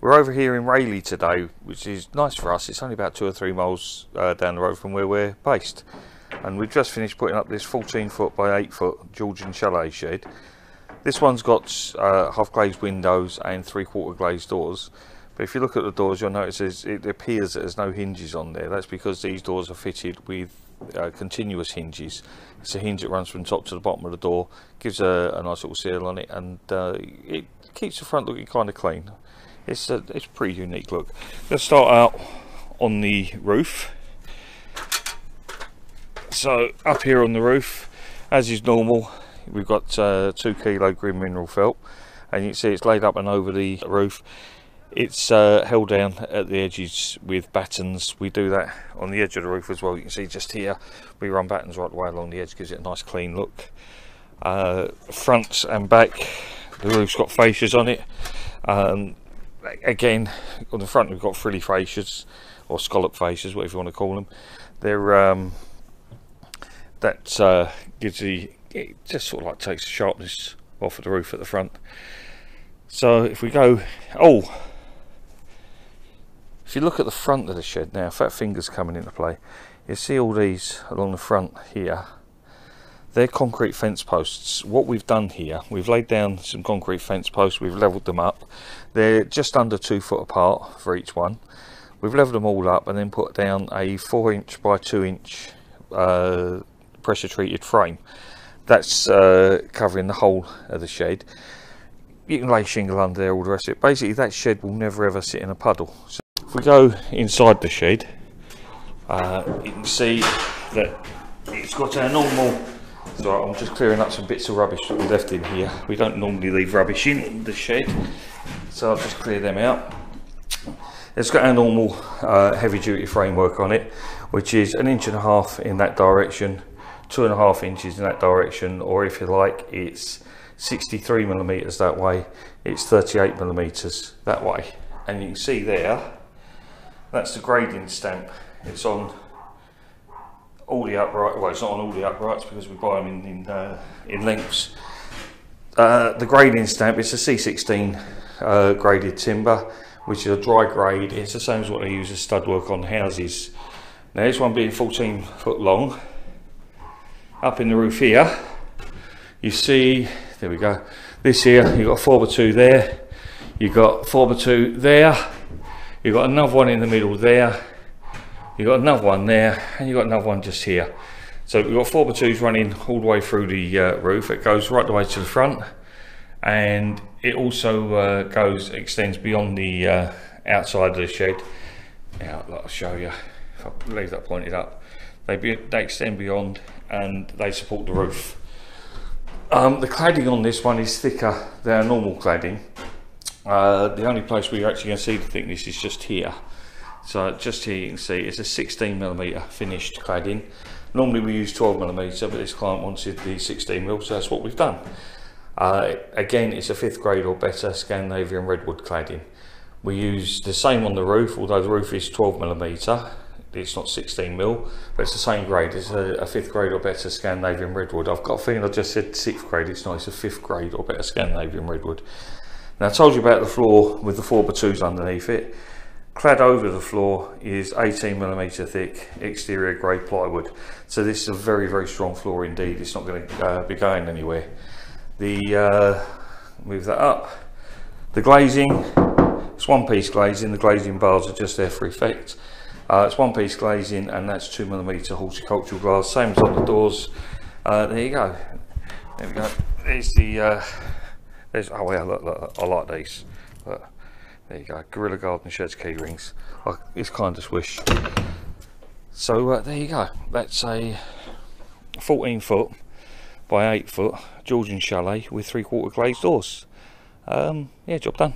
We're over here in Rayleigh today, which is nice for us. It's only about two or three miles uh, down the road from where we're based. And we've just finished putting up this 14 foot by 8 foot Georgian chalet shed. This one's got uh, half glazed windows and three quarter glazed doors. But if you look at the doors, you'll notice it appears that there's no hinges on there. That's because these doors are fitted with uh, continuous hinges. It's a hinge that runs from top to the bottom of the door, gives a, a nice little seal on it, and uh, it keeps the front looking kind of clean it's a it's a pretty unique look. Let's start out on the roof. So up here on the roof as is normal we've got uh, two kilo green mineral felt. And you can see it's laid up and over the roof. It's uh, held down at the edges with battens. We do that on the edge of the roof as well. You can see just here we run battens right the way along the edge. Gives it a nice clean look. Uh, front and back the roof's got fascias on it. Um, again on the front we've got frilly fascias or scallop fascias whatever you want to call them. They're um, that uh, gives the it just sort of like takes the sharpness off of the roof at the front. So if we go oh! If you look at the front of the shed now fat fingers coming into play you see all these along the front here they're concrete fence posts. What we've done here, we've laid down some concrete fence posts, we've levelled them up. They're just under two foot apart for each one. We've levelled them all up and then put down a four inch by two inch uh, pressure treated frame. That's uh, covering the whole of the shed. You can lay shingle under there, all the rest of it. Basically, that shed will never ever sit in a puddle. So if we go inside the shed, uh, you can see that it's got a normal so I'm just clearing up some bits of rubbish that we left in here. We don't normally leave rubbish in the shed, so I'll just clear them out. It's got a normal uh, heavy duty framework on it, which is an inch and a half in that direction, two and a half inches in that direction, or if you like, it's 63 millimeters that way, it's 38 millimeters that way. And you can see there, that's the grading stamp. It's on all the upright. Well, it's not on all the uprights because we buy them in in, uh, in lengths. Uh, the grading stamp it's a C16 uh, graded timber, which is a dry grade. It's the same as what they use as stud work on houses. Now this one being 14 foot long, up in the roof here, you see, there we go, this here, you've got a 4 by 2 there, you've got 4 by 2 there, you've got another one in the middle there, you've got another one there and you've got another one just here. So we've got four by twos running all the way through the uh, roof. It goes right the way to the front and it also uh, goes extends beyond the uh, outside of the shed. Now I'll show you if I leave that pointed up they, be, they extend beyond and they support the roof. Um, the cladding on this one is thicker than normal cladding. Uh, the only place where you're actually going to see the thickness is just here so just here you can see it's a 16 millimeter finished cladding. Normally we use 12 millimeter, but this client wanted the 16 mil, so that's what we've done. Uh, again, it's a fifth grade or better Scandinavian redwood cladding. We use the same on the roof, although the roof is 12 millimeter. It's not 16 mil, but it's the same grade. It's a, a fifth grade or better Scandinavian redwood. I've got a feeling I just said sixth grade. It's not. It's a fifth grade or better Scandinavian redwood. Now I told you about the floor with the four by twos underneath it. Clad over the floor is 18 millimeter thick exterior grade plywood. So this is a very, very strong floor indeed. It's not going to uh, be going anywhere. The, uh, move that up. The glazing, it's one piece glazing. The glazing bars are just there for effect. Uh, it's one piece glazing and that's two millimeter horticultural glass. Same as on the doors. Uh, there you go. There we go. There's the, uh, there's, oh yeah, look, look, I like these. Look. There you go, Gorilla Garden Sheds key rings. It's kind of swish. So uh, there you go. That's a 14 foot by 8 foot Georgian chalet with three quarter glazed doors. Um, yeah, job done.